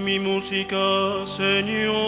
Mi música, Señor.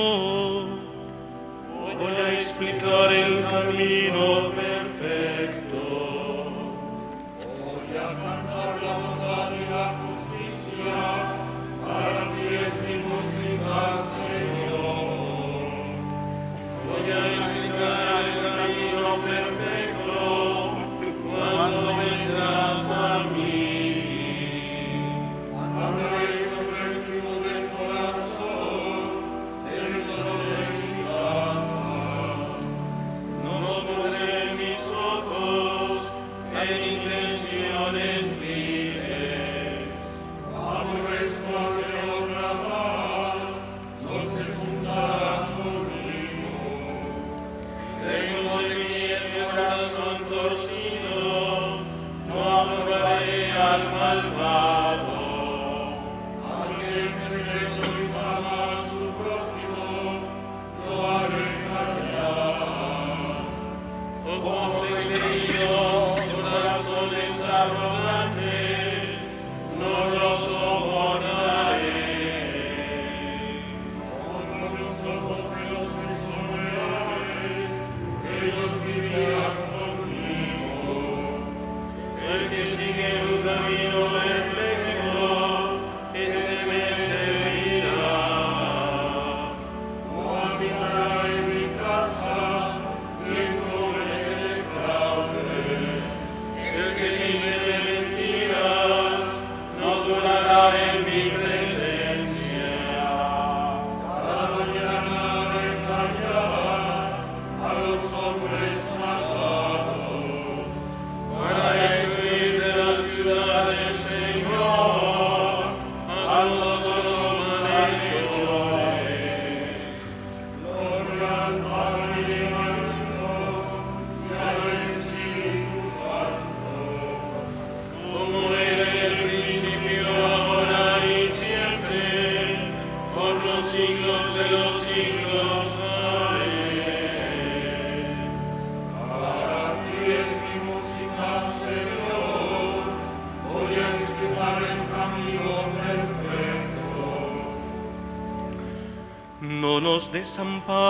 de San Pablo.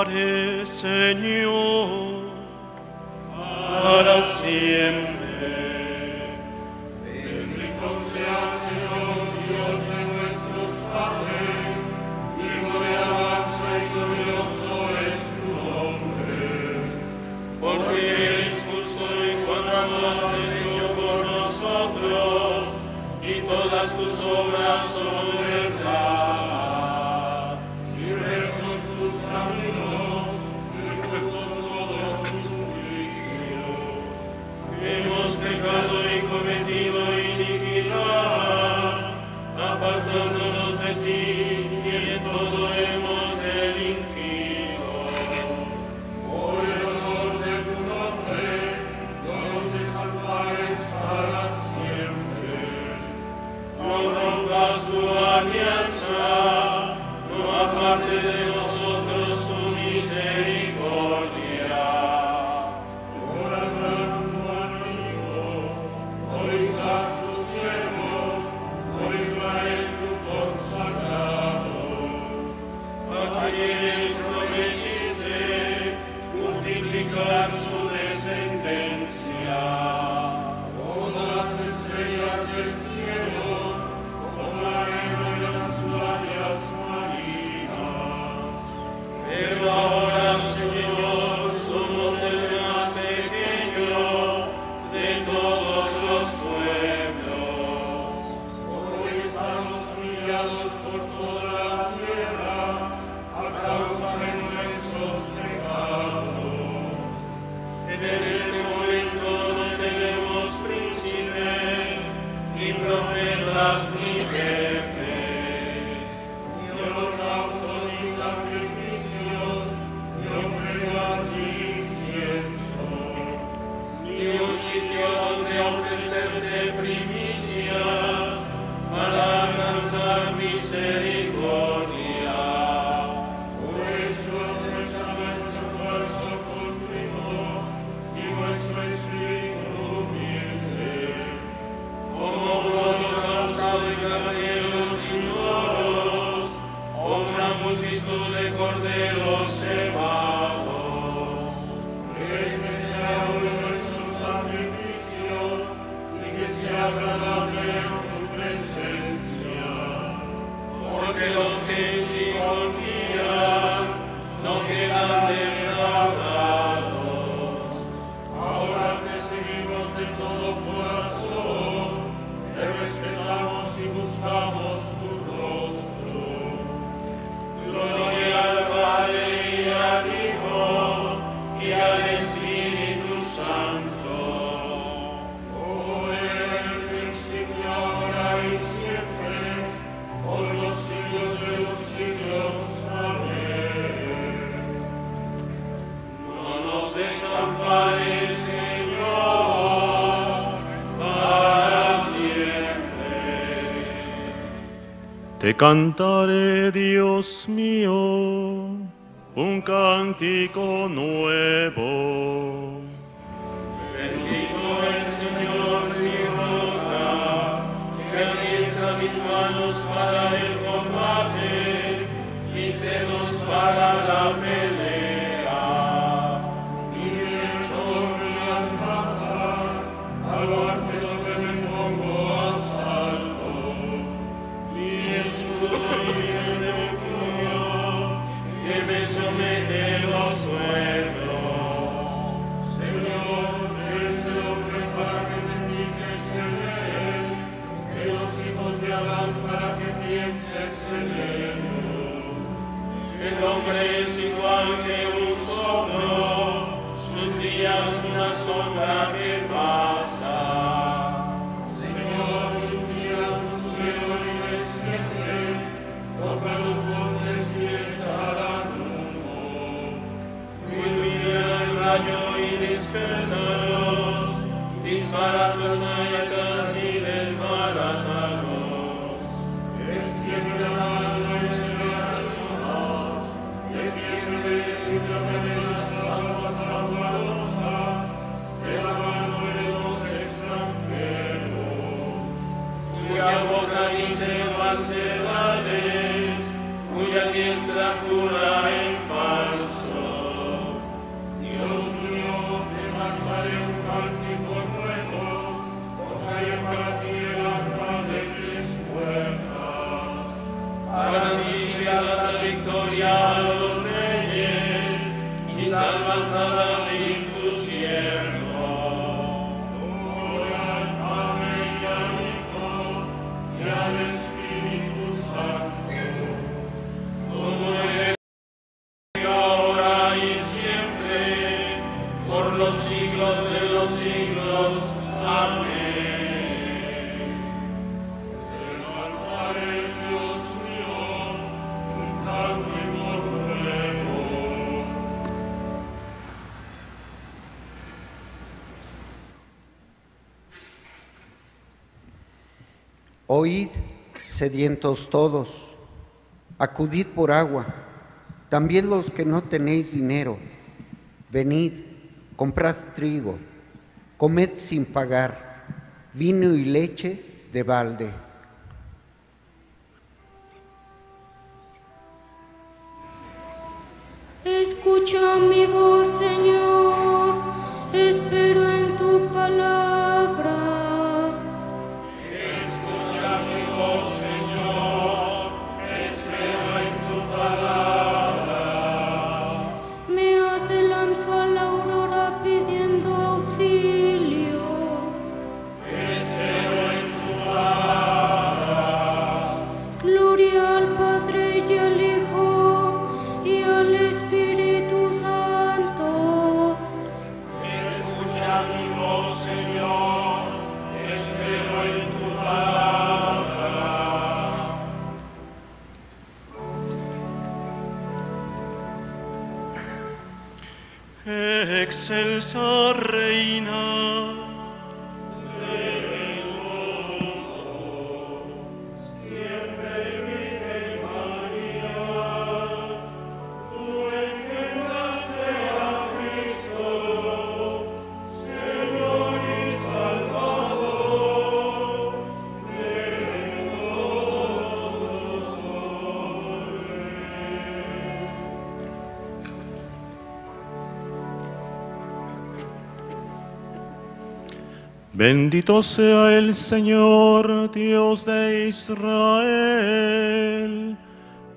Alianza, no apartes de Te sedientos todos, acudid por agua, también los que no tenéis dinero, venid, comprad trigo, comed sin pagar, vino y leche de balde. Bendito sea el Señor, Dios de Israel,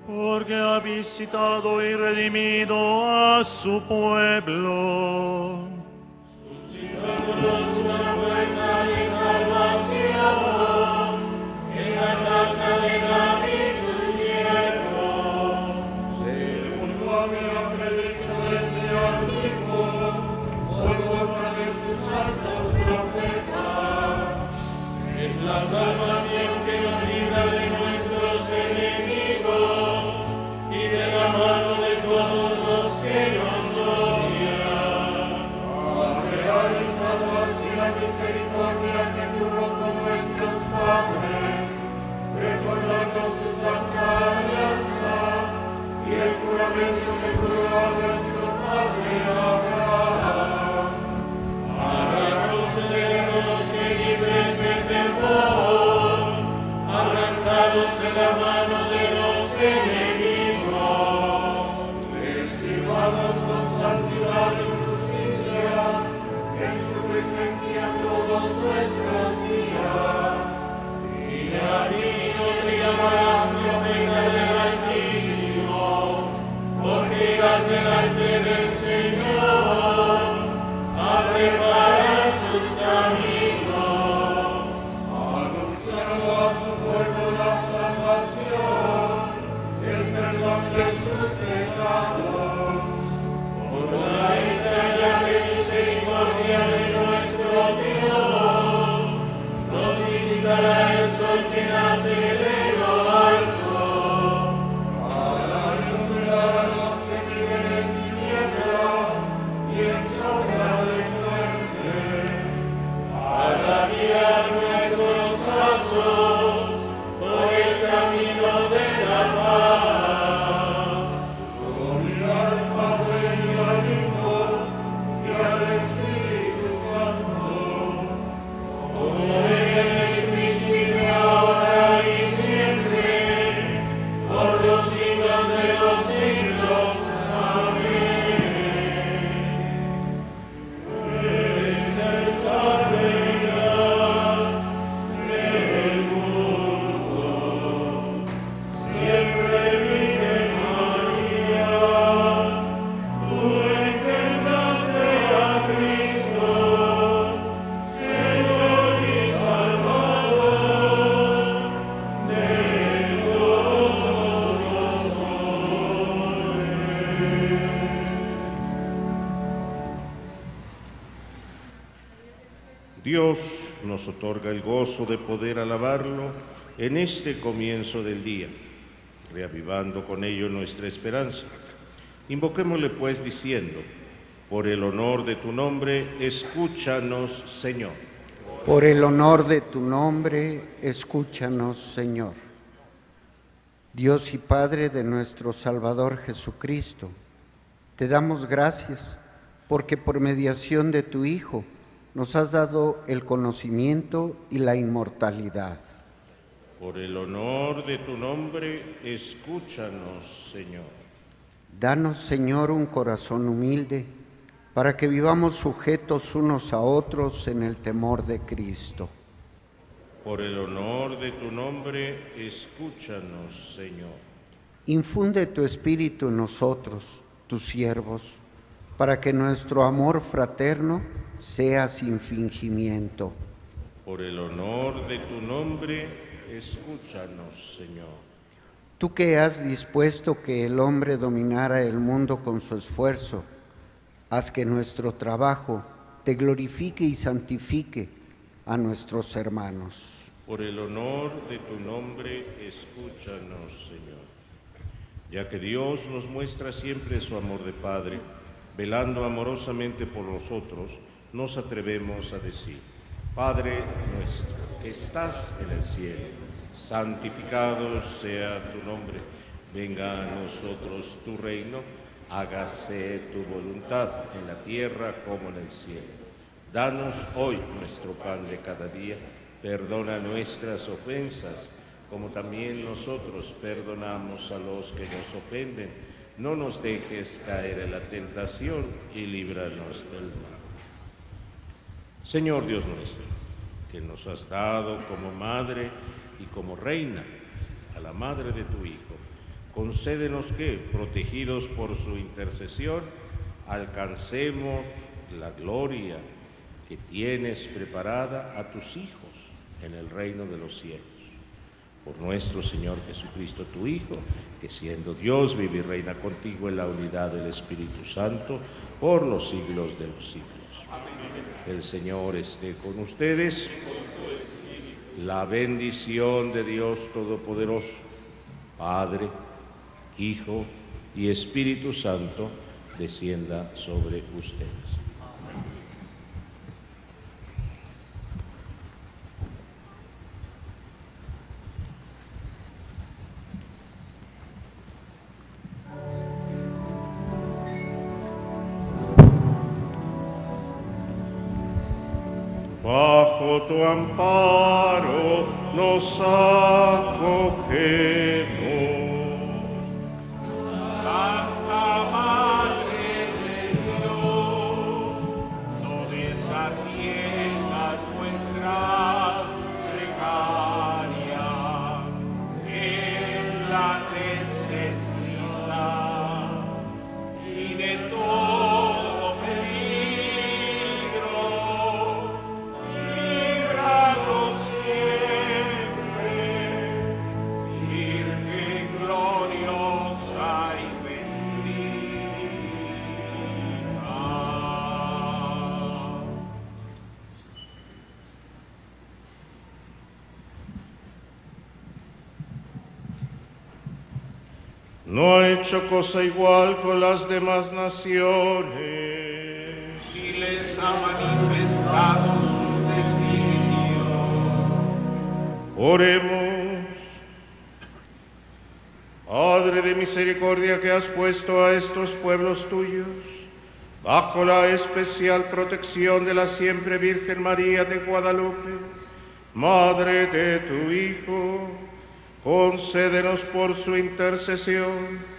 porque ha visitado y redimido a su pueblo. en este comienzo del día, reavivando con ello nuestra esperanza. Invoquémosle pues diciendo, por el honor de tu nombre, escúchanos, Señor. Por el honor de tu nombre, escúchanos, Señor. Dios y Padre de nuestro Salvador Jesucristo, te damos gracias porque por mediación de tu Hijo nos has dado el conocimiento y la inmortalidad. Por el honor de tu nombre, escúchanos, Señor. Danos, Señor, un corazón humilde para que vivamos sujetos unos a otros en el temor de Cristo. Por el honor de tu nombre, escúchanos, Señor. Infunde tu espíritu en nosotros, tus siervos, para que nuestro amor fraterno sea sin fingimiento. Por el honor de tu nombre, escúchanos, Señor. Tú que has dispuesto que el hombre dominara el mundo con su esfuerzo, haz que nuestro trabajo te glorifique y santifique a nuestros hermanos. Por el honor de tu nombre, escúchanos, Señor. Ya que Dios nos muestra siempre su amor de Padre, velando amorosamente por nosotros, nos atrevemos a decir, Padre nuestro, que estás en el cielo, santificado sea tu nombre, venga a nosotros tu reino, hágase tu voluntad en la tierra como en el cielo. Danos hoy nuestro pan de cada día, perdona nuestras ofensas, como también nosotros perdonamos a los que nos ofenden. No nos dejes caer en la tentación y líbranos del mal. Señor Dios nuestro, que nos has dado como madre y como reina a la madre de tu Hijo, concédenos que, protegidos por su intercesión, alcancemos la gloria que tienes preparada a tus hijos en el reino de los cielos. Por nuestro Señor Jesucristo, tu Hijo, que siendo Dios vive y reina contigo en la unidad del Espíritu Santo por los siglos de los siglos. El Señor esté con ustedes. La bendición de Dios Todopoderoso, Padre, Hijo y Espíritu Santo, descienda sobre ustedes. Igual con las demás naciones. y les ha manifestado su designio. Oremos. Padre de misericordia que has puesto a estos pueblos tuyos bajo la especial protección de la siempre Virgen María de Guadalupe, Madre de tu Hijo, concédenos por su intercesión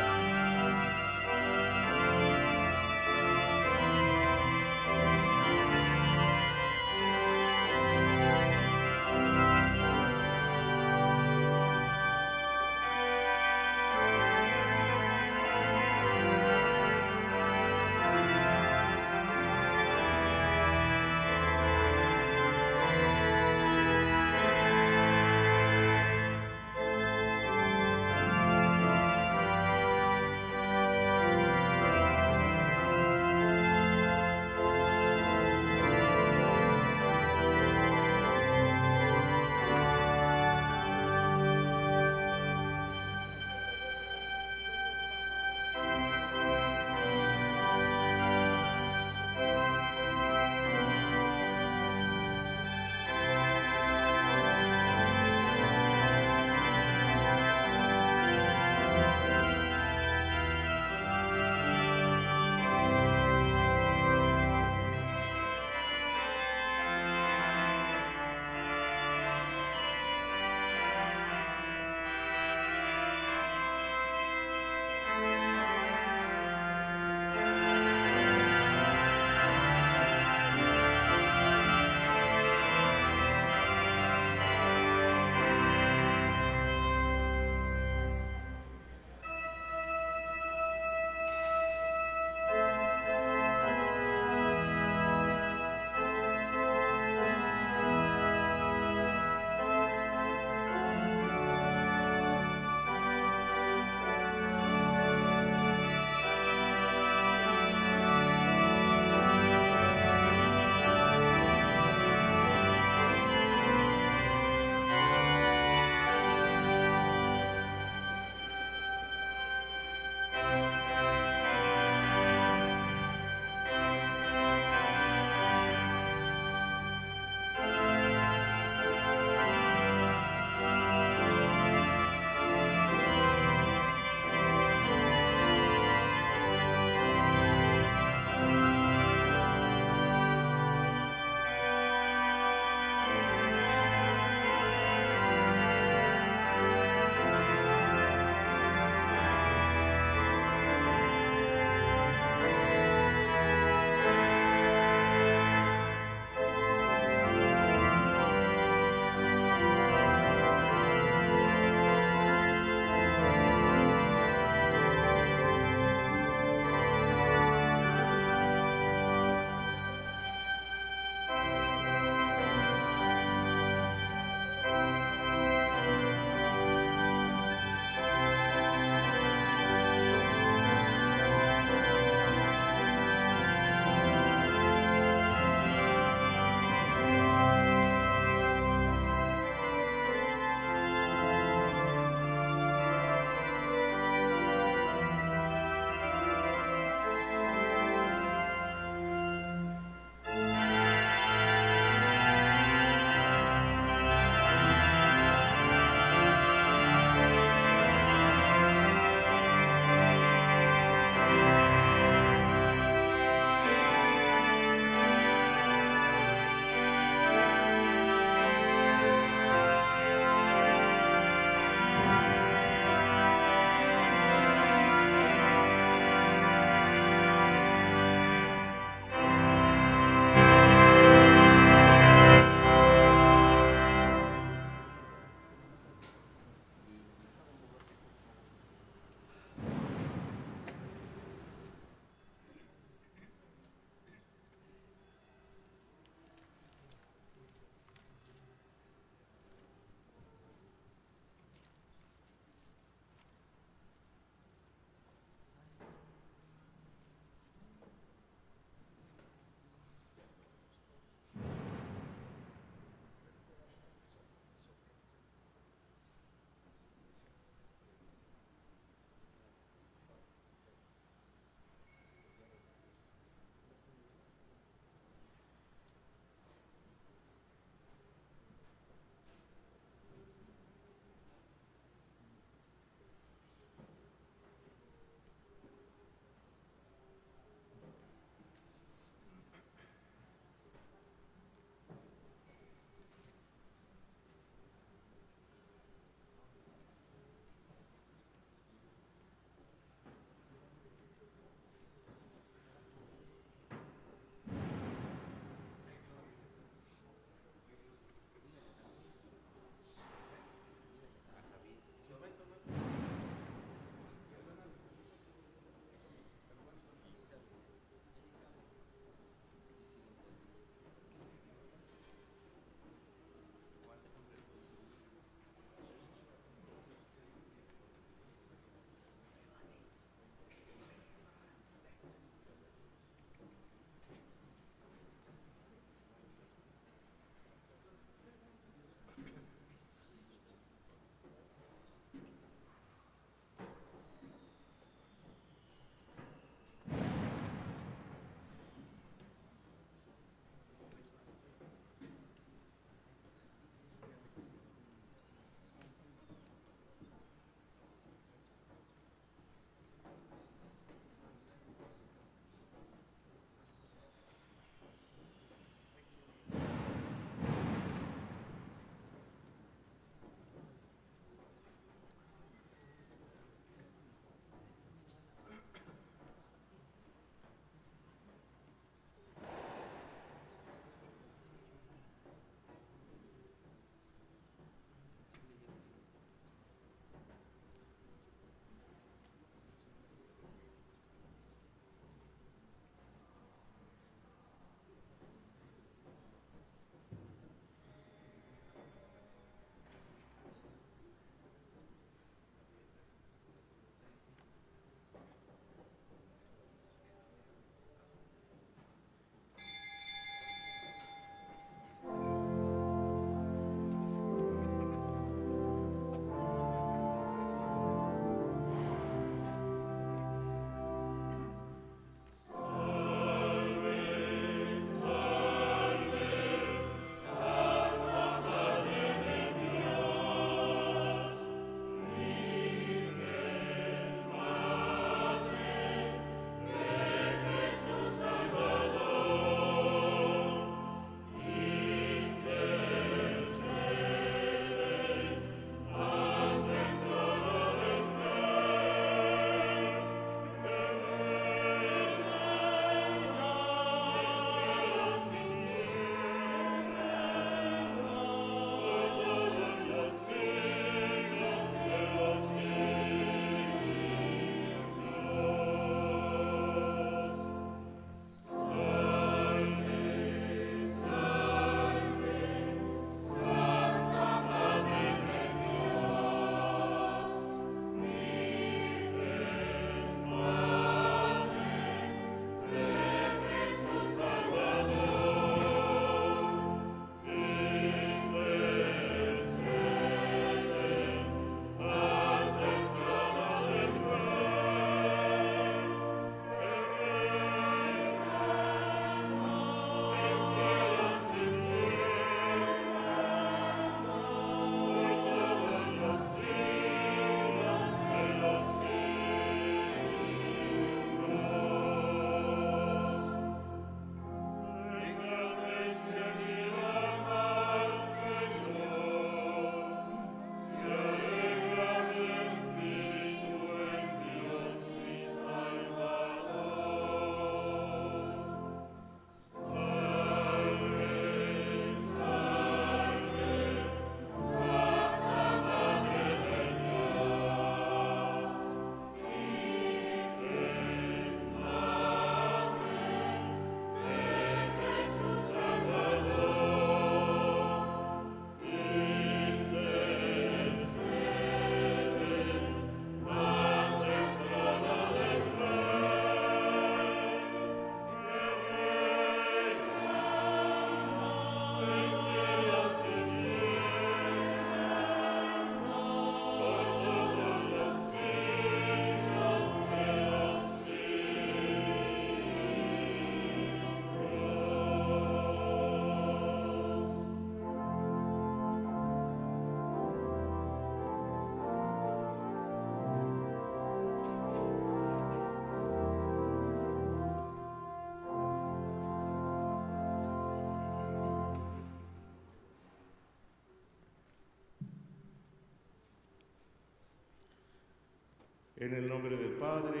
En el nombre del Padre,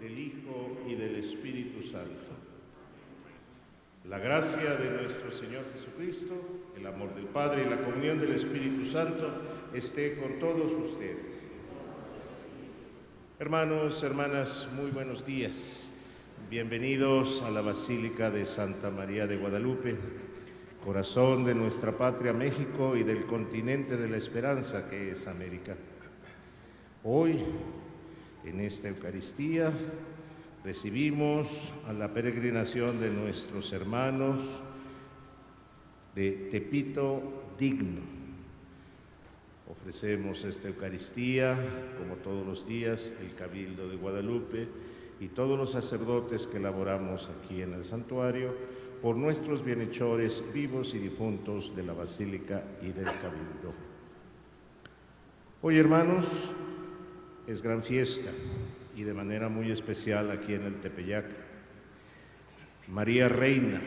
del Hijo y del Espíritu Santo. La gracia de nuestro Señor Jesucristo, el amor del Padre y la comunión del Espíritu Santo esté con todos ustedes. Hermanos, hermanas, muy buenos días. Bienvenidos a la Basílica de Santa María de Guadalupe, corazón de nuestra patria México y del continente de la esperanza que es América. Hoy, en esta Eucaristía, recibimos a la peregrinación de nuestros hermanos de Tepito Digno. Ofrecemos esta Eucaristía, como todos los días, el Cabildo de Guadalupe y todos los sacerdotes que laboramos aquí en el santuario, por nuestros bienhechores vivos y difuntos de la Basílica y del Cabildo. Hoy, hermanos, es gran fiesta y de manera muy especial aquí en el Tepeyac. María Reina,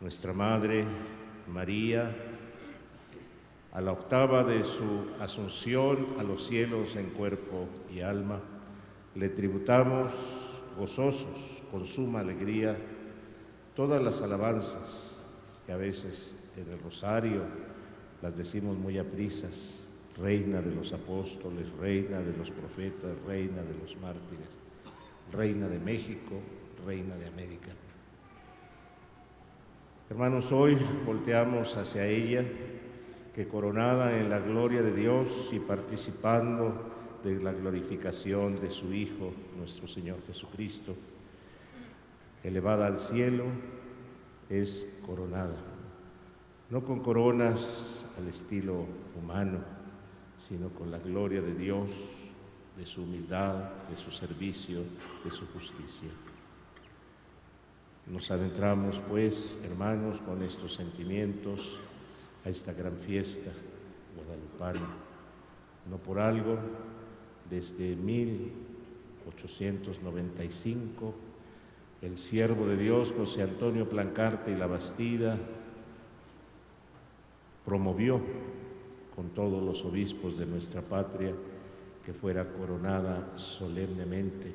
nuestra Madre María, a la octava de su asunción a los cielos en cuerpo y alma, le tributamos gozosos, con suma alegría, todas las alabanzas que a veces en el rosario las decimos muy aprisas, reina de los apóstoles, reina de los profetas, reina de los mártires, reina de México, reina de América. Hermanos, hoy volteamos hacia ella, que coronada en la gloria de Dios y participando de la glorificación de su Hijo, nuestro Señor Jesucristo, elevada al cielo, es coronada, no con coronas al estilo humano, sino con la gloria de Dios, de su humildad, de su servicio, de su justicia. Nos adentramos, pues, hermanos, con estos sentimientos a esta gran fiesta guadalupana. No por algo, desde 1895, el siervo de Dios, José Antonio Plancarte y la Bastida, promovió con todos los obispos de nuestra patria que fuera coronada solemnemente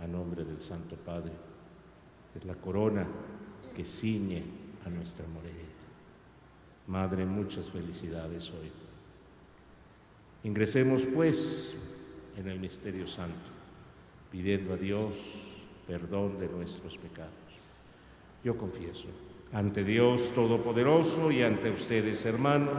a nombre del Santo Padre. Es la corona que ciñe a nuestra Morelia. Madre, muchas felicidades hoy. Ingresemos pues en el misterio santo, pidiendo a Dios perdón de nuestros pecados. Yo confieso ante Dios Todopoderoso y ante ustedes, hermanos,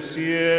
Cielo.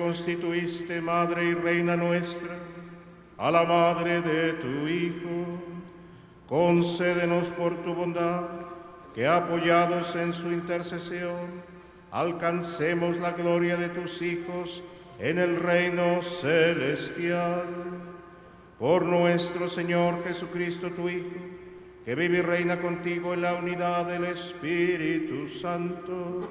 Constituiste Madre y Reina nuestra, a la Madre de tu Hijo, concédenos por tu bondad que apoyados en su intercesión, alcancemos la gloria de tus hijos en el reino celestial. Por nuestro Señor Jesucristo, tu Hijo, que vive y reina contigo en la unidad del Espíritu Santo,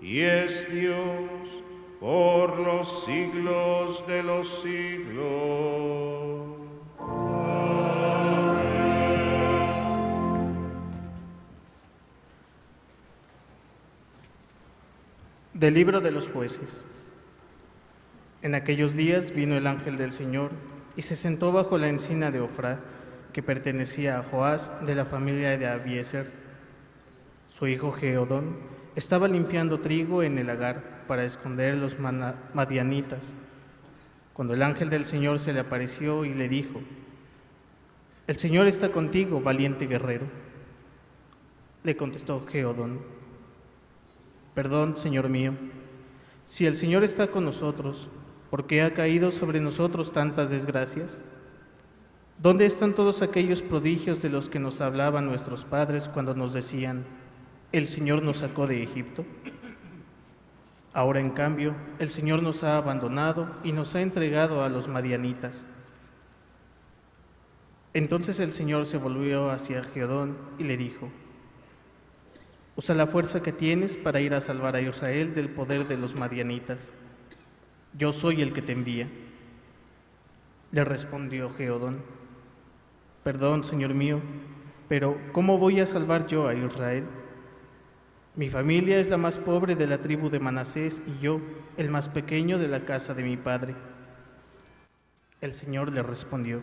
y es Dios por los siglos de los siglos. Del libro de los jueces. En aquellos días vino el ángel del Señor y se sentó bajo la encina de Ofra, que pertenecía a Joás de la familia de Abieser. Su hijo Geodón estaba limpiando trigo en el lagar para esconder los madianitas, cuando el ángel del Señor se le apareció y le dijo, El Señor está contigo, valiente guerrero. Le contestó Geodón, Perdón, Señor mío, si el Señor está con nosotros, ¿por qué ha caído sobre nosotros tantas desgracias? ¿Dónde están todos aquellos prodigios de los que nos hablaban nuestros padres cuando nos decían, el Señor nos sacó de Egipto? Ahora, en cambio, el Señor nos ha abandonado y nos ha entregado a los madianitas. Entonces el Señor se volvió hacia Geodón y le dijo, Usa la fuerza que tienes para ir a salvar a Israel del poder de los madianitas. Yo soy el que te envía. Le respondió Geodón. Perdón, Señor mío, pero ¿cómo voy a salvar yo a Israel? Mi familia es la más pobre de la tribu de Manasés y yo, el más pequeño de la casa de mi padre. El Señor le respondió.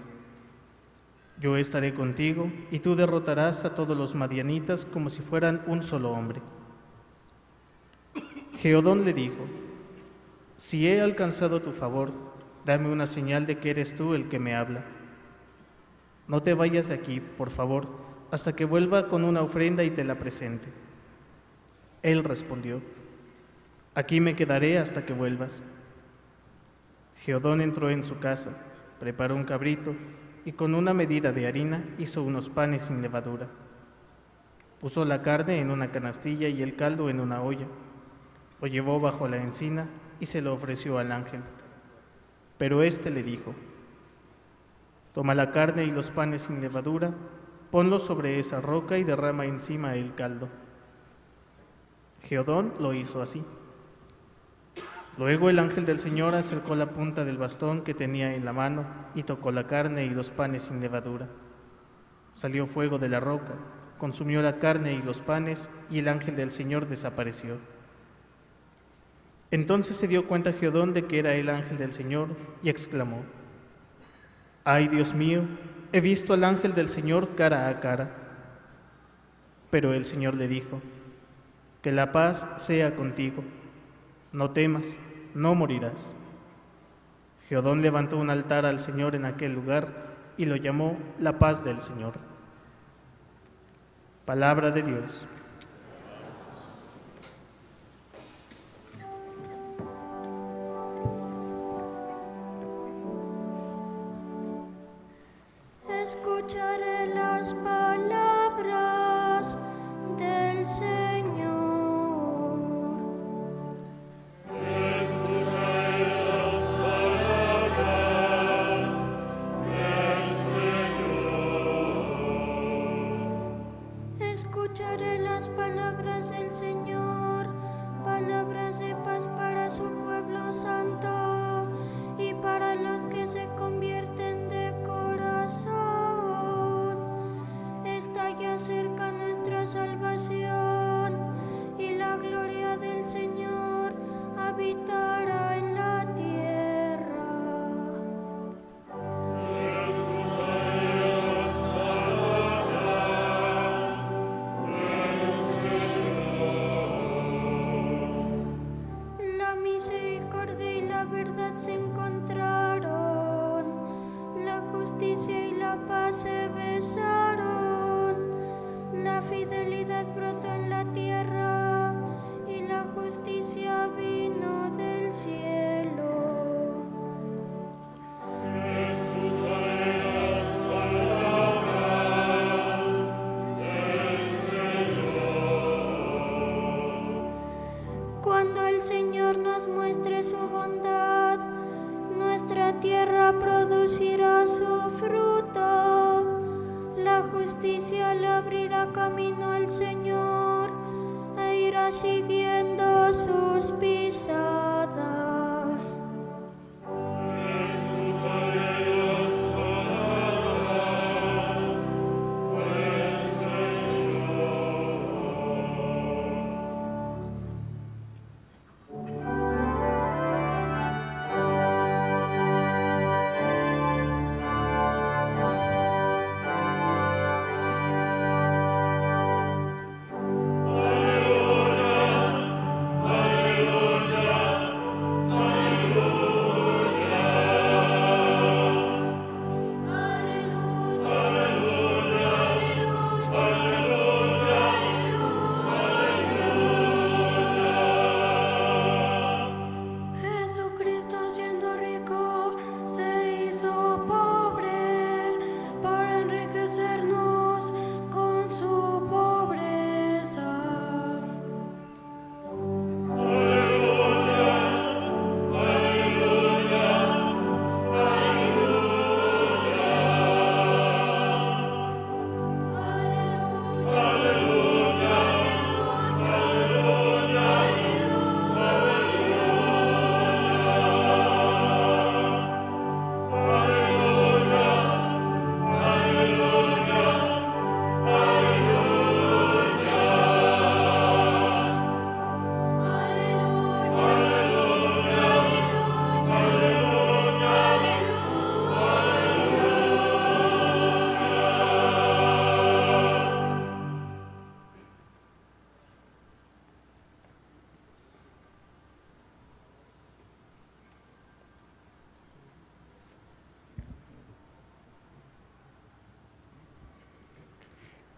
Yo estaré contigo y tú derrotarás a todos los madianitas como si fueran un solo hombre. Geodón le dijo, si he alcanzado tu favor, dame una señal de que eres tú el que me habla. No te vayas de aquí, por favor, hasta que vuelva con una ofrenda y te la presente. Él respondió, aquí me quedaré hasta que vuelvas. Geodón entró en su casa, preparó un cabrito, y con una medida de harina hizo unos panes sin levadura. Puso la carne en una canastilla y el caldo en una olla. Lo llevó bajo la encina y se lo ofreció al ángel. Pero éste le dijo, Toma la carne y los panes sin levadura, ponlos sobre esa roca y derrama encima el caldo. Geodón lo hizo así. Luego el ángel del Señor acercó la punta del bastón que tenía en la mano y tocó la carne y los panes sin levadura. Salió fuego de la roca, consumió la carne y los panes y el ángel del Señor desapareció. Entonces se dio cuenta Geodón de que era el ángel del Señor y exclamó, Ay Dios mío, he visto al ángel del Señor cara a cara. Pero el Señor le dijo, Que la paz sea contigo, no temas no morirás. Geodón levantó un altar al Señor en aquel lugar y lo llamó la paz del Señor. Palabra de Dios. Escucharé las palabras del Señor.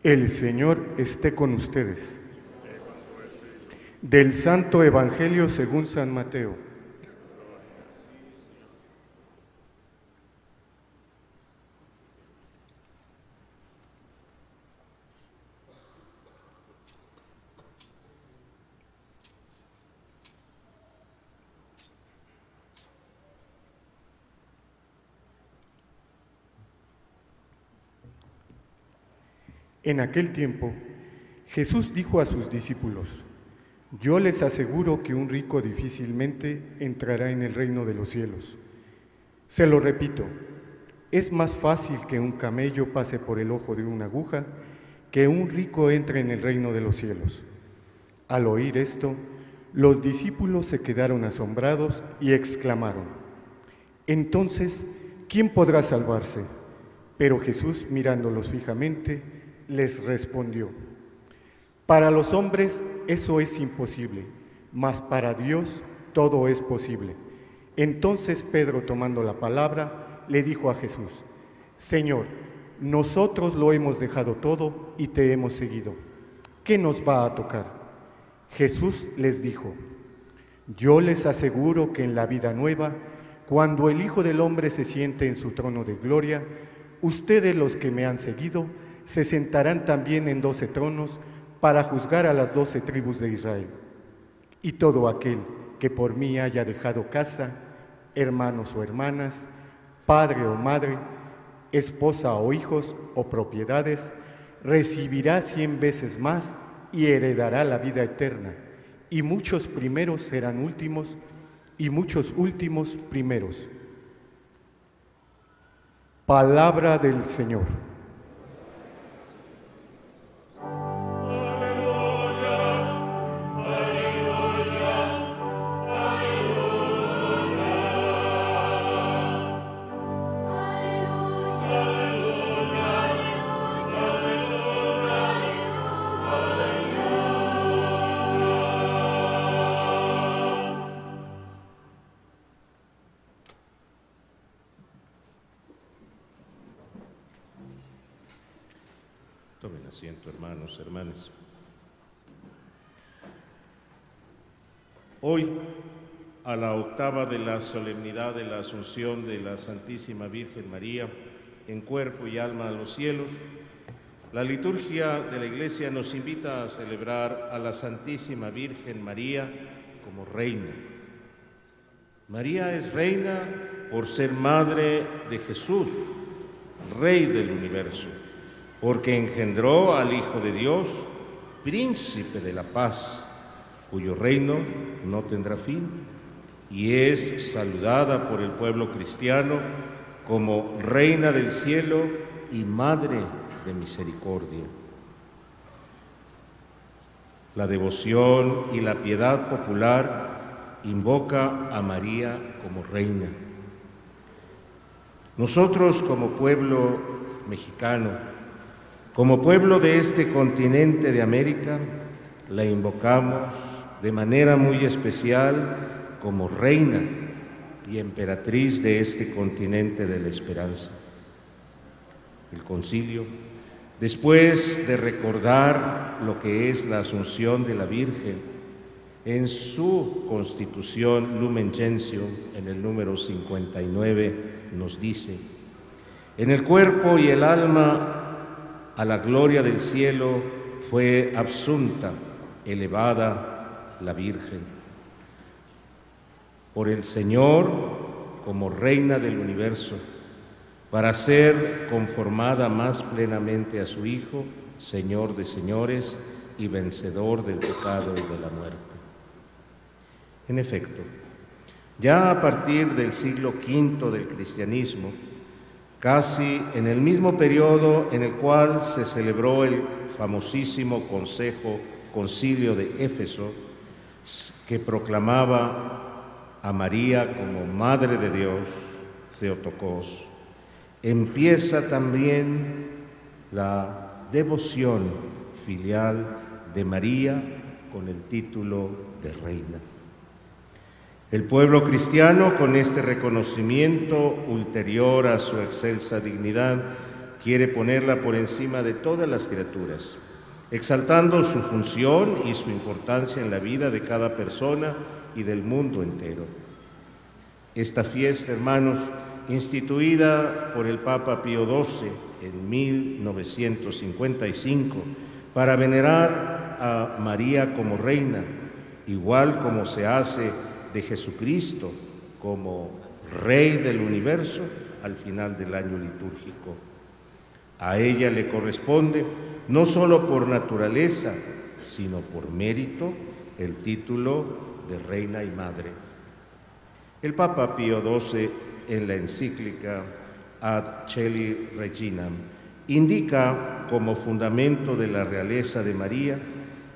El Señor esté con ustedes. Del Santo Evangelio según San Mateo. En aquel tiempo, Jesús dijo a sus discípulos, Yo les aseguro que un rico difícilmente entrará en el reino de los cielos. Se lo repito, es más fácil que un camello pase por el ojo de una aguja que un rico entre en el reino de los cielos. Al oír esto, los discípulos se quedaron asombrados y exclamaron, Entonces, ¿quién podrá salvarse? Pero Jesús, mirándolos fijamente, les respondió, Para los hombres eso es imposible, mas para Dios todo es posible. Entonces Pedro, tomando la palabra, le dijo a Jesús, Señor, nosotros lo hemos dejado todo y te hemos seguido. ¿Qué nos va a tocar? Jesús les dijo, yo les aseguro que en la vida nueva, cuando el Hijo del Hombre se siente en su trono de gloria, ustedes los que me han seguido se sentarán también en doce tronos para juzgar a las doce tribus de Israel. Y todo aquel que por mí haya dejado casa, hermanos o hermanas, padre o madre, esposa o hijos o propiedades, recibirá cien veces más y heredará la vida eterna. Y muchos primeros serán últimos y muchos últimos primeros. Palabra del Señor. Hermanos, hermanas. Hoy, a la octava de la solemnidad de la Asunción de la Santísima Virgen María, en cuerpo y alma a los cielos, la liturgia de la Iglesia nos invita a celebrar a la Santísima Virgen María como reina. María es reina por ser madre de Jesús, Rey del universo porque engendró al Hijo de Dios, príncipe de la paz, cuyo reino no tendrá fin, y es saludada por el pueblo cristiano como reina del cielo y madre de misericordia. La devoción y la piedad popular invoca a María como reina. Nosotros como pueblo mexicano, como pueblo de este continente de América, la invocamos de manera muy especial como reina y emperatriz de este continente de la esperanza. El concilio Después de recordar lo que es la asunción de la Virgen, en su constitución Lumen Gentium, en el número 59, nos dice, en el cuerpo y el alma a la gloria del cielo fue absunta, elevada la Virgen. Por el Señor como Reina del universo para ser conformada más plenamente a su Hijo, Señor de señores y vencedor del pecado y de la muerte. En efecto, ya a partir del siglo V del cristianismo, casi en el mismo periodo en el cual se celebró el famosísimo Consejo Concilio de Éfeso, que proclamaba a María como Madre de Dios, Theotokos, empieza también la devoción filial de María con el título de reina. El pueblo cristiano, con este reconocimiento ulterior a su excelsa dignidad, quiere ponerla por encima de todas las criaturas, exaltando su función y su importancia en la vida de cada persona y del mundo entero. Esta fiesta, hermanos, instituida por el Papa Pío XII en 1955 para venerar a María como reina, igual como se hace de Jesucristo como Rey del universo al final del año litúrgico. A ella le corresponde, no solo por naturaleza, sino por mérito, el título de Reina y Madre. El Papa Pío XII en la encíclica Ad Celi Reginam, indica como fundamento de la realeza de María,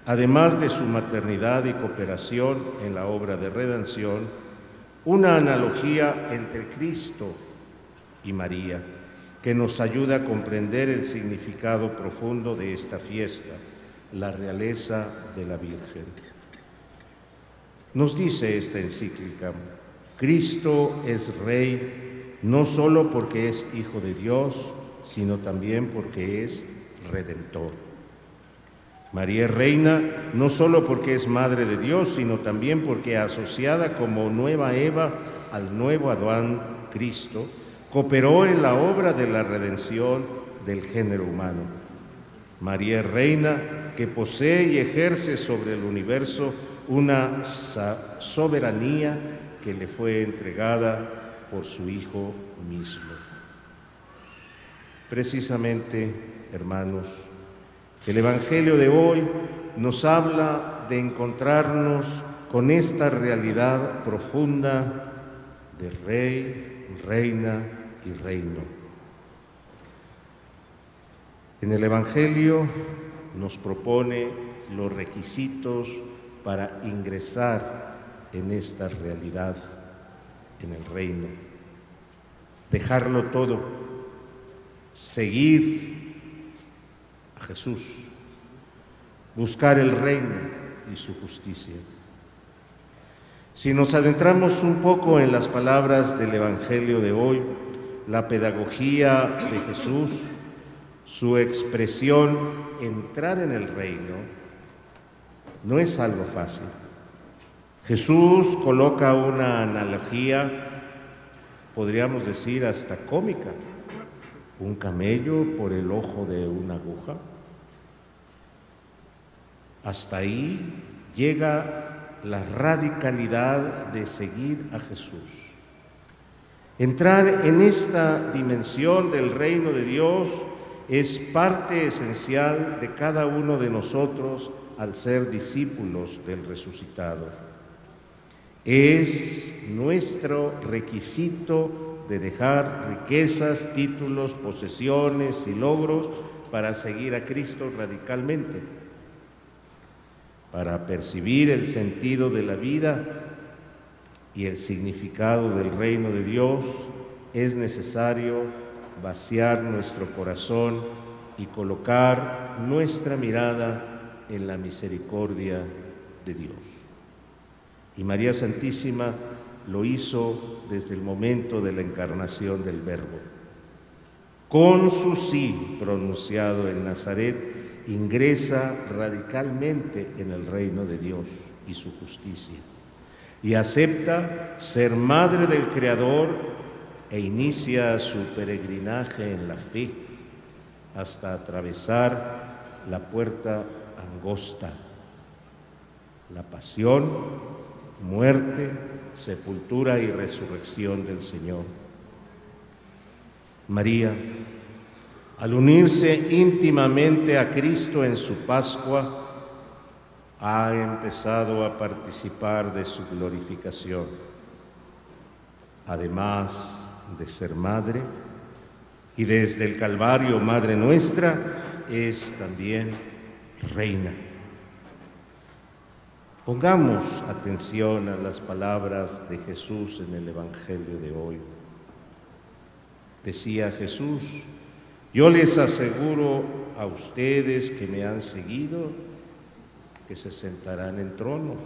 además de su maternidad y cooperación en la obra de redención, una analogía entre Cristo y María que nos ayuda a comprender el significado profundo de esta fiesta, la realeza de la Virgen. Nos dice esta encíclica, Cristo es Rey no solo porque es Hijo de Dios, sino también porque es Redentor. María es reina no solo porque es Madre de Dios, sino también porque asociada como nueva Eva al nuevo Adán Cristo, cooperó en la obra de la redención del género humano. María es reina que posee y ejerce sobre el universo una soberanía que le fue entregada por su Hijo mismo. Precisamente, hermanos, el Evangelio de hoy nos habla de encontrarnos con esta realidad profunda de rey, reina y reino. En el Evangelio nos propone los requisitos para ingresar en esta realidad, en el reino. Dejarlo todo, seguir Jesús, buscar el reino y su justicia. Si nos adentramos un poco en las palabras del Evangelio de hoy, la pedagogía de Jesús, su expresión, entrar en el reino, no es algo fácil. Jesús coloca una analogía, podríamos decir hasta cómica, un camello por el ojo de una aguja. Hasta ahí llega la radicalidad de seguir a Jesús. Entrar en esta dimensión del reino de Dios es parte esencial de cada uno de nosotros al ser discípulos del resucitado. Es nuestro requisito de dejar riquezas, títulos, posesiones y logros para seguir a Cristo radicalmente, para percibir el sentido de la vida y el significado del reino de Dios, es necesario vaciar nuestro corazón y colocar nuestra mirada en la misericordia de Dios. Y María Santísima lo hizo desde el momento de la encarnación del Verbo. Con su sí pronunciado en Nazaret, ingresa radicalmente en el reino de Dios y su justicia. Y acepta ser madre del Creador e inicia su peregrinaje en la fe hasta atravesar la puerta angosta, la pasión, muerte, sepultura y resurrección del Señor. María, al unirse íntimamente a Cristo en su Pascua, ha empezado a participar de su glorificación. Además de ser madre, y desde el Calvario, Madre nuestra, es también reina. Pongamos atención a las palabras de Jesús en el Evangelio de hoy. Decía Jesús, yo les aseguro a ustedes que me han seguido que se sentarán en tronos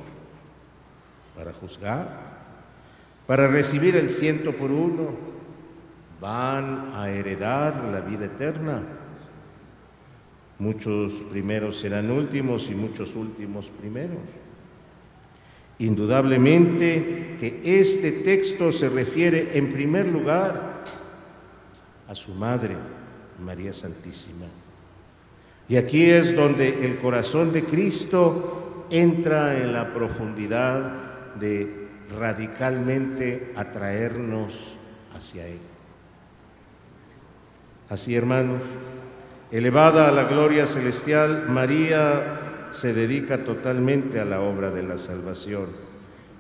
para juzgar, para recibir el ciento por uno, van a heredar la vida eterna. Muchos primeros serán últimos y muchos últimos primeros. Indudablemente que este texto se refiere en primer lugar a su madre, María Santísima. Y aquí es donde el corazón de Cristo entra en la profundidad de radicalmente atraernos hacia Él. Así, hermanos, elevada a la gloria celestial, María se dedica totalmente a la obra de la salvación,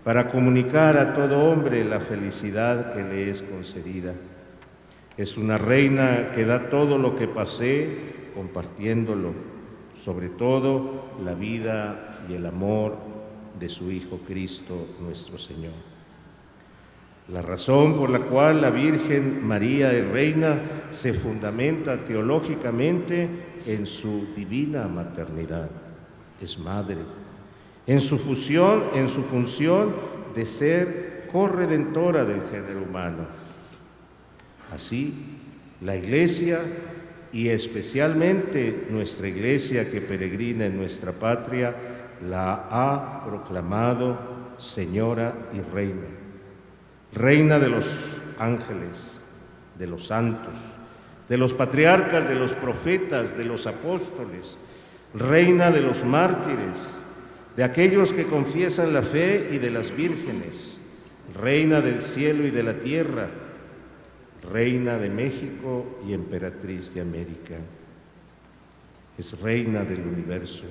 para comunicar a todo hombre la felicidad que le es concedida. Es una reina que da todo lo que pasé compartiéndolo, sobre todo la vida y el amor de su Hijo Cristo nuestro Señor. La razón por la cual la Virgen María es reina se fundamenta teológicamente en su divina maternidad es madre, en su fusión, en su función de ser corredentora del género humano. Así, la Iglesia y especialmente nuestra Iglesia que peregrina en nuestra patria la ha proclamado Señora y Reina, Reina de los ángeles, de los santos, de los patriarcas, de los profetas, de los apóstoles, reina de los mártires, de aquellos que confiesan la fe y de las vírgenes, reina del cielo y de la tierra, reina de México y emperatriz de América. Es reina del universo.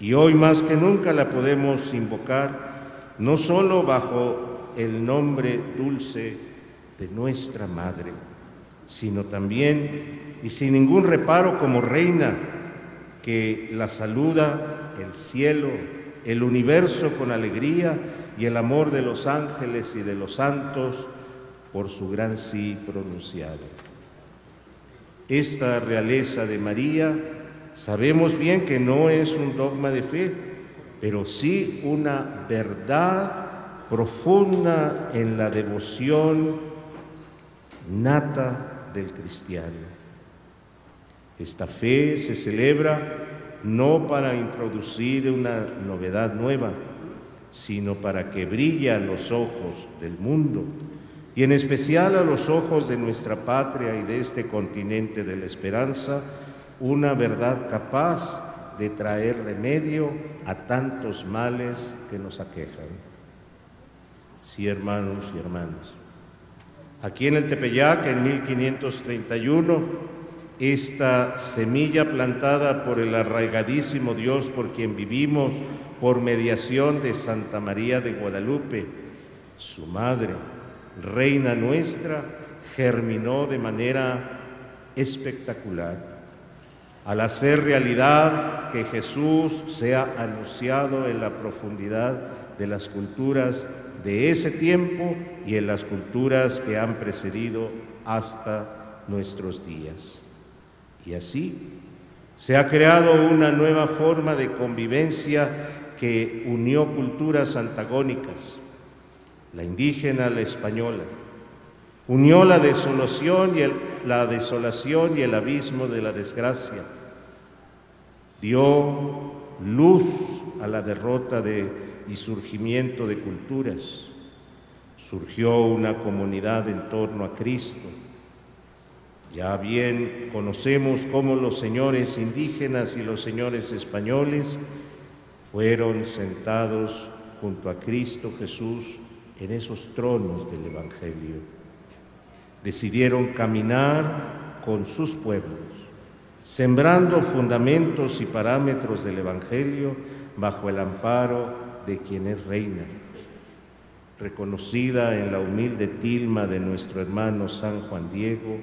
Y hoy más que nunca la podemos invocar, no solo bajo el nombre dulce de nuestra Madre, sino también y sin ningún reparo como reina que la saluda el cielo, el universo con alegría y el amor de los ángeles y de los santos por su gran sí pronunciado. Esta realeza de María sabemos bien que no es un dogma de fe, pero sí una verdad profunda en la devoción nata del cristiano. Esta fe se celebra no para introducir una novedad nueva, sino para que brille a los ojos del mundo y en especial a los ojos de nuestra patria y de este continente de la esperanza, una verdad capaz de traer remedio a tantos males que nos aquejan. Sí, hermanos y hermanas. Aquí en el Tepeyac, en 1531, esta semilla plantada por el arraigadísimo Dios por quien vivimos por mediación de Santa María de Guadalupe, su madre, reina nuestra, germinó de manera espectacular. Al hacer realidad que Jesús sea anunciado en la profundidad de las culturas de ese tiempo y en las culturas que han precedido hasta nuestros días. Y así se ha creado una nueva forma de convivencia que unió culturas antagónicas, la indígena la española, unió la desolación y el, la desolación y el abismo de la desgracia, dio luz a la derrota de, y surgimiento de culturas, surgió una comunidad en torno a Cristo. Ya bien conocemos cómo los señores indígenas y los señores españoles fueron sentados junto a Cristo Jesús en esos tronos del Evangelio. Decidieron caminar con sus pueblos, sembrando fundamentos y parámetros del Evangelio bajo el amparo de quien es reina, reconocida en la humilde tilma de nuestro hermano San Juan Diego,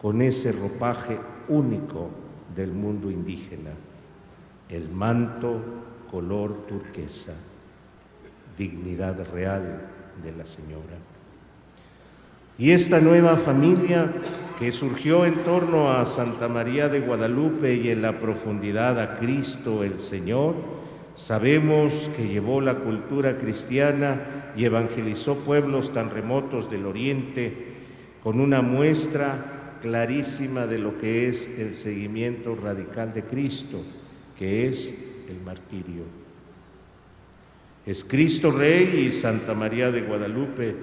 con ese ropaje único del mundo indígena, el manto color turquesa, dignidad real de la señora. Y esta nueva familia que surgió en torno a Santa María de Guadalupe y en la profundidad a Cristo el Señor, sabemos que llevó la cultura cristiana y evangelizó pueblos tan remotos del Oriente con una muestra clarísima de lo que es el seguimiento radical de Cristo, que es el martirio. Es Cristo Rey y Santa María de Guadalupe,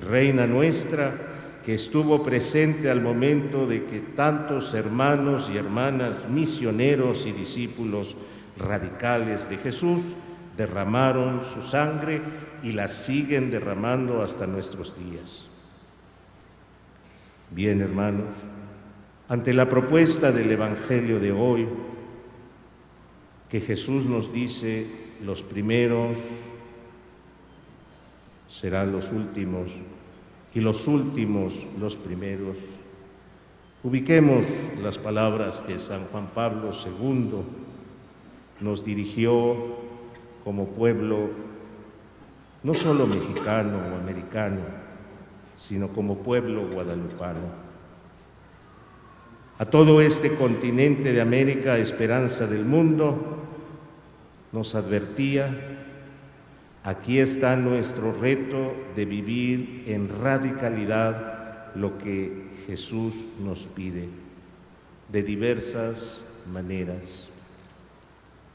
Reina nuestra, que estuvo presente al momento de que tantos hermanos y hermanas misioneros y discípulos radicales de Jesús derramaron su sangre y la siguen derramando hasta nuestros días. Bien, hermanos, ante la propuesta del Evangelio de hoy, que Jesús nos dice, los primeros serán los últimos y los últimos los primeros. Ubiquemos las palabras que San Juan Pablo II nos dirigió como pueblo, no solo mexicano o americano, sino como pueblo guadalupano. A todo este continente de América, esperanza del mundo, nos advertía, aquí está nuestro reto de vivir en radicalidad lo que Jesús nos pide, de diversas maneras.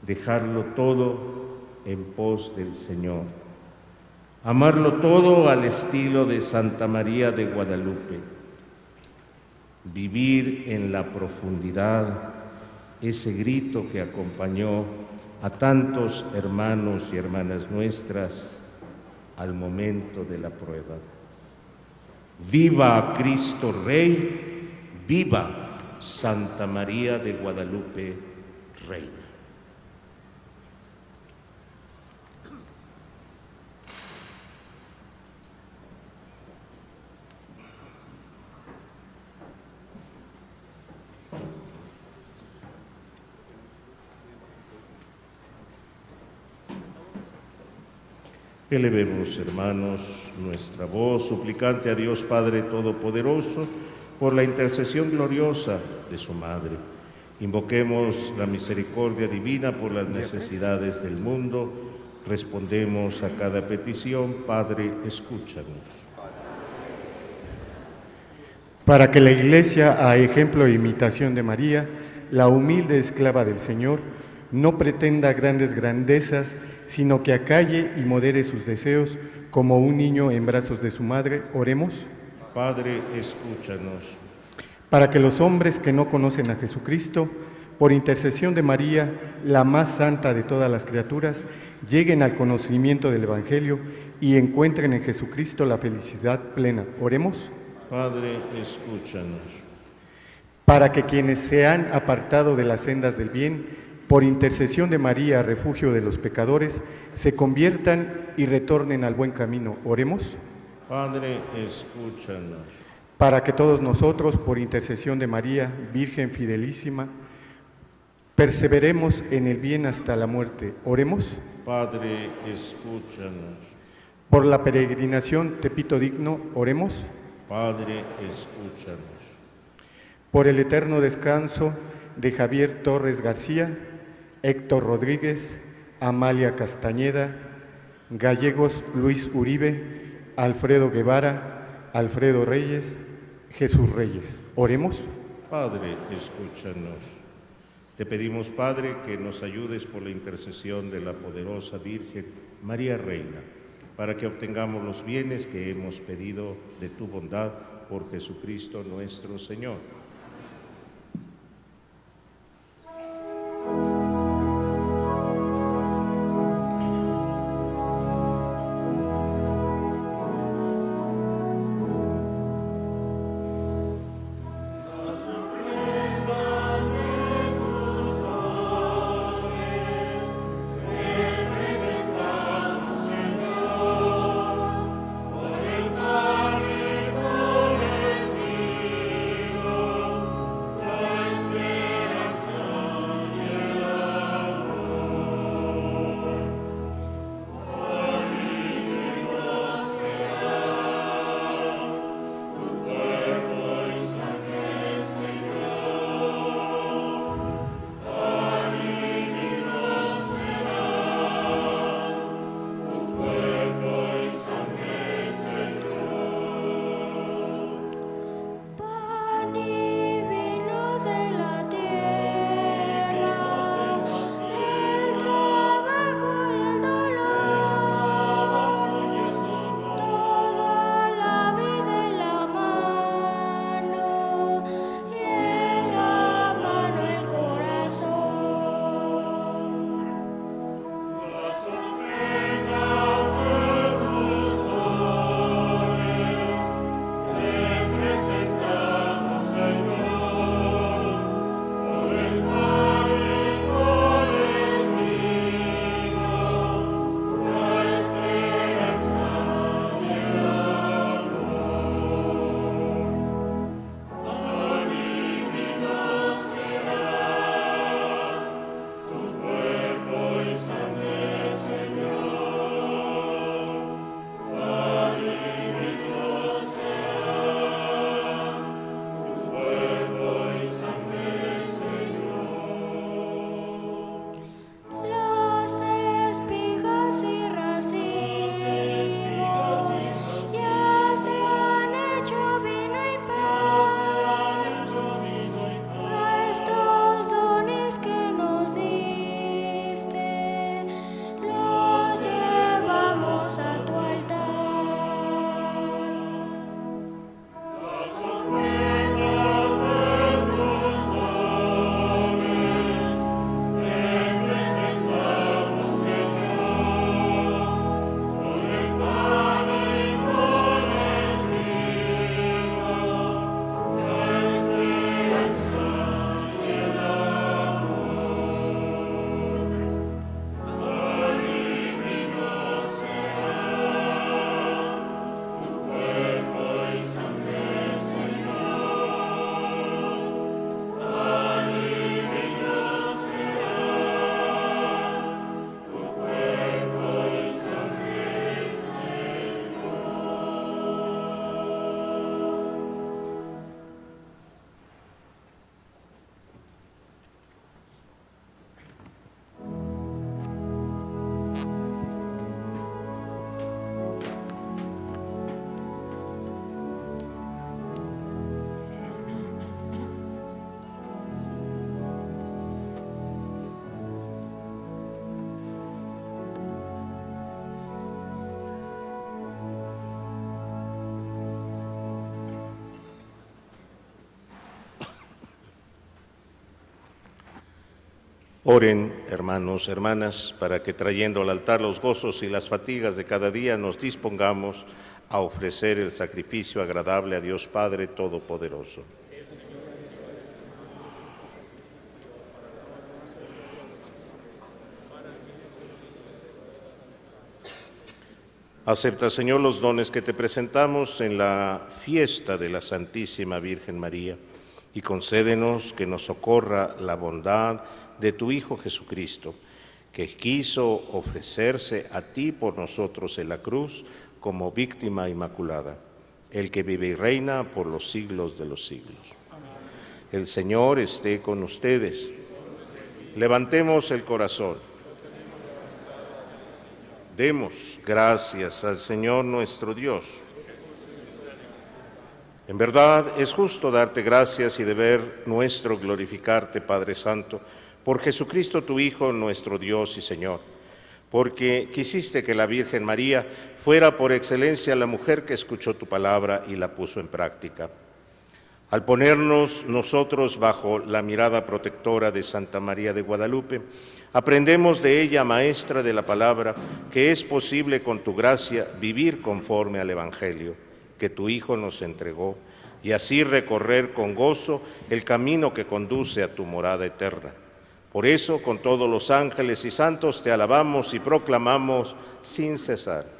Dejarlo todo en pos del Señor. Amarlo todo al estilo de Santa María de Guadalupe. Vivir en la profundidad ese grito que acompañó a tantos hermanos y hermanas nuestras al momento de la prueba. Viva Cristo Rey, viva Santa María de Guadalupe, Reina. Elevemos, hermanos, nuestra voz suplicante a Dios Padre Todopoderoso por la intercesión gloriosa de su Madre. Invoquemos la misericordia divina por las necesidades del mundo. Respondemos a cada petición. Padre, escúchanos. Para que la Iglesia, a ejemplo e imitación de María, la humilde esclava del Señor, no pretenda grandes grandezas, sino que acalle y modere sus deseos como un niño en brazos de su madre. Oremos. Padre, escúchanos. Para que los hombres que no conocen a Jesucristo, por intercesión de María, la más santa de todas las criaturas, lleguen al conocimiento del Evangelio y encuentren en Jesucristo la felicidad plena. Oremos. Padre, escúchanos. para que quienes se han apartado de las sendas del bien, por intercesión de María, refugio de los pecadores, se conviertan y retornen al buen camino. Oremos. Padre, escúchanos. Para que todos nosotros, por intercesión de María, Virgen fidelísima, perseveremos en el bien hasta la muerte. Oremos. Padre, escúchanos. Por la peregrinación Tepito digno, oremos. Padre, escúchanos. Por el eterno descanso de Javier Torres García, Héctor Rodríguez, Amalia Castañeda, Gallegos Luis Uribe, Alfredo Guevara, Alfredo Reyes, Jesús Reyes. Oremos. Padre, escúchanos. Te pedimos, Padre, que nos ayudes por la intercesión de la poderosa Virgen María Reina, para que obtengamos los bienes que hemos pedido de tu bondad por Jesucristo nuestro Señor. Oren, hermanos, hermanas, para que trayendo al altar los gozos y las fatigas de cada día nos dispongamos a ofrecer el sacrificio agradable a Dios Padre Todopoderoso. Acepta, Señor, los dones que te presentamos en la fiesta de la Santísima Virgen María y concédenos que nos socorra la bondad de tu Hijo Jesucristo, que quiso ofrecerse a ti por nosotros en la cruz como víctima inmaculada, el que vive y reina por los siglos de los siglos. El Señor esté con ustedes. Levantemos el corazón. Demos gracias al Señor nuestro Dios. En verdad es justo darte gracias y deber nuestro glorificarte, Padre Santo, por Jesucristo tu Hijo, nuestro Dios y Señor, porque quisiste que la Virgen María fuera por excelencia la mujer que escuchó tu palabra y la puso en práctica. Al ponernos nosotros bajo la mirada protectora de Santa María de Guadalupe, aprendemos de ella, maestra de la palabra, que es posible con tu gracia vivir conforme al Evangelio que tu Hijo nos entregó y así recorrer con gozo el camino que conduce a tu morada eterna. Por eso, con todos los ángeles y santos, te alabamos y proclamamos sin cesar.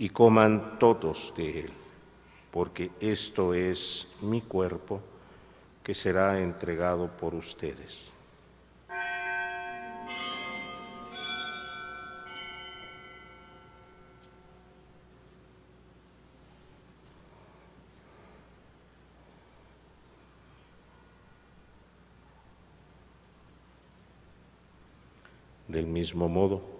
y coman todos de él, porque esto es mi cuerpo que será entregado por ustedes. Del mismo modo,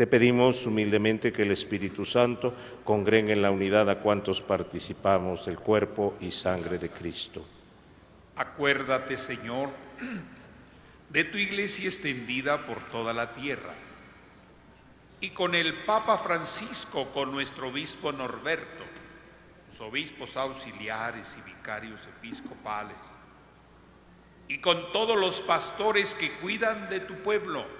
Te pedimos humildemente que el Espíritu Santo congregue en la unidad a cuantos participamos del cuerpo y sangre de Cristo. Acuérdate, Señor, de tu iglesia extendida por toda la tierra, y con el Papa Francisco, con nuestro obispo Norberto, los obispos auxiliares y vicarios episcopales, y con todos los pastores que cuidan de tu pueblo,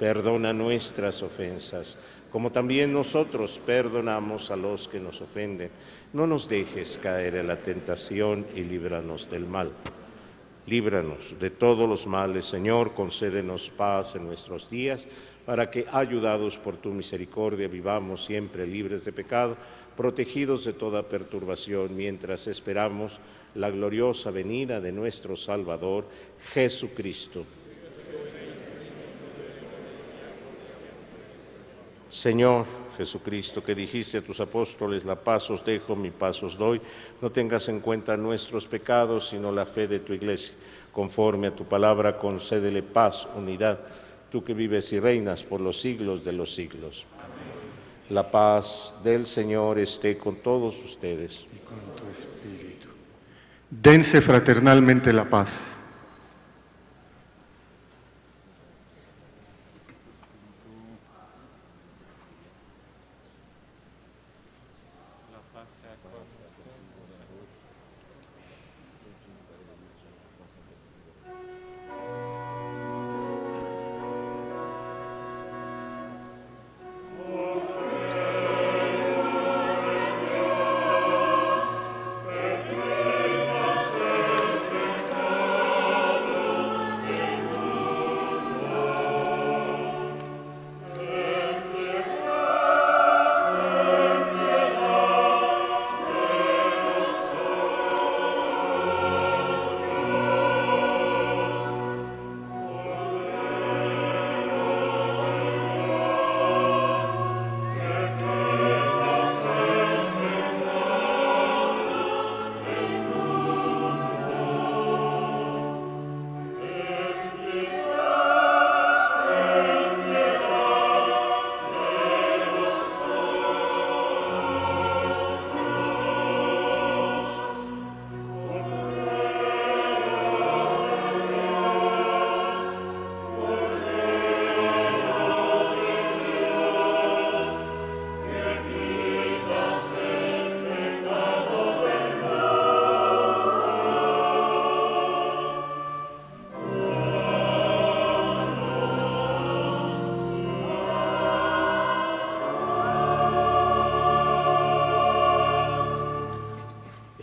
Perdona nuestras ofensas como también nosotros perdonamos a los que nos ofenden. No nos dejes caer en la tentación y líbranos del mal. Líbranos de todos los males, Señor, concédenos paz en nuestros días, para que, ayudados por tu misericordia, vivamos siempre libres de pecado, protegidos de toda perturbación, mientras esperamos la gloriosa venida de nuestro Salvador, Jesucristo Señor Jesucristo, que dijiste a tus apóstoles, la paz os dejo, mi paz os doy, no tengas en cuenta nuestros pecados, sino la fe de tu iglesia. Conforme a tu palabra, concédele paz, unidad, tú que vives y reinas por los siglos de los siglos. La paz del Señor esté con todos ustedes. Y con tu espíritu. Dense fraternalmente la paz.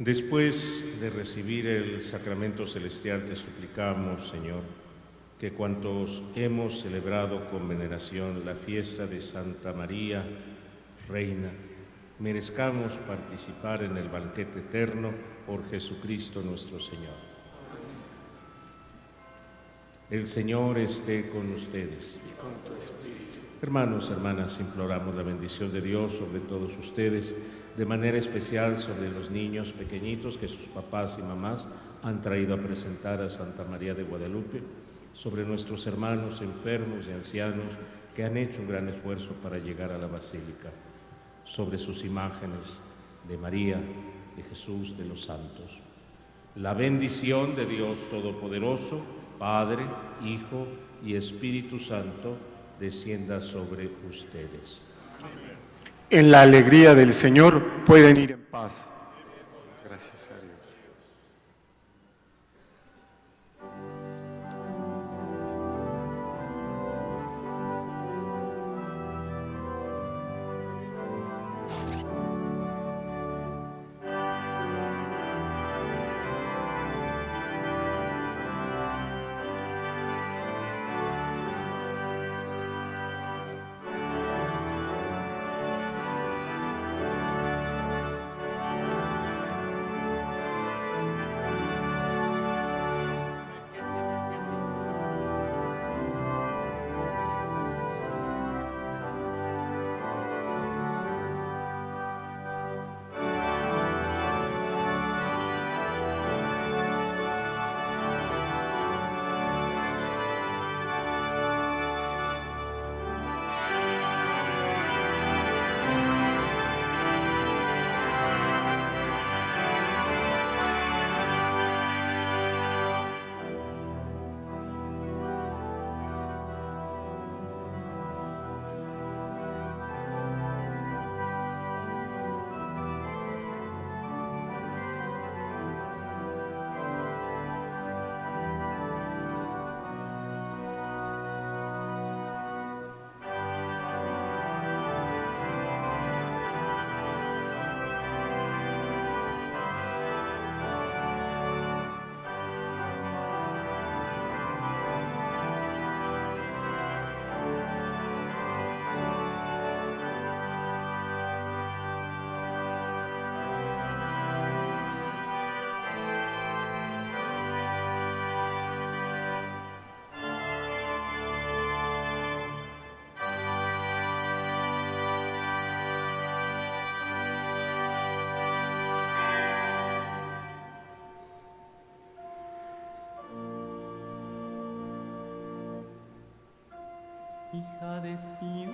Después de recibir el sacramento celestial, te suplicamos, Señor, que cuantos hemos celebrado con veneración la fiesta de Santa María, Reina, merezcamos participar en el banquete eterno por Jesucristo nuestro Señor. El Señor esté con ustedes. Hermanos, hermanas, imploramos la bendición de Dios sobre todos ustedes, de manera especial sobre los niños pequeñitos que sus papás y mamás han traído a presentar a Santa María de Guadalupe, sobre nuestros hermanos enfermos y ancianos que han hecho un gran esfuerzo para llegar a la basílica, sobre sus imágenes de María, de Jesús, de los santos. La bendición de Dios Todopoderoso, Padre, Hijo y Espíritu Santo, descienda sobre ustedes. En la alegría del Señor pueden ir en paz. Gracias a Dios. hija de Sion.